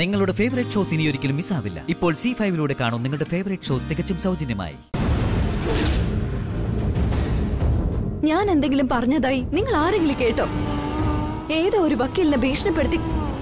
നിങ്ങളുടെ favourite shows ഇനി ഒരിക്കലും മിസ്സാവില്ല ഇപ്പോൾ സി ഫൈവിലൂടെ കാണും നിങ്ങളുടെ ഫേവറേറ്റ് ഷോസ് തികച്ചും സൗജന്യമായി. ഞാൻ എന്തെങ്കിലും പറഞ്ഞതായി നിങ്ങൾ ആരെങ്കിലും കേട്ടോ? ഏതോ ഒരു വക്കീലിനെ ഭീഷണിപ്പെടുത്തി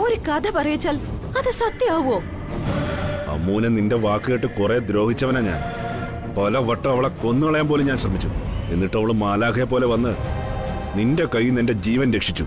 ഒരു കഥ പറയിച്ചാൽ അത് സത്യമാവോ അമ്മൂനെ നിന്റെ വാക്ക് കേട്ട് കുറെ ദ്രോഹിച്ചവനാ ഞാൻ. പല വട്ടം അവളെ കൊന്നുകളയാൻ പോലും ഞാൻ ശ്രമിച്ചു. എന്നിട്ട് അവൾ മാലാഖയെ പോലെ വന്ന് നിന്റെ കയ്യിൽ നിന്ന് എന്റെ ജീവൻ രക്ഷിച്ചു.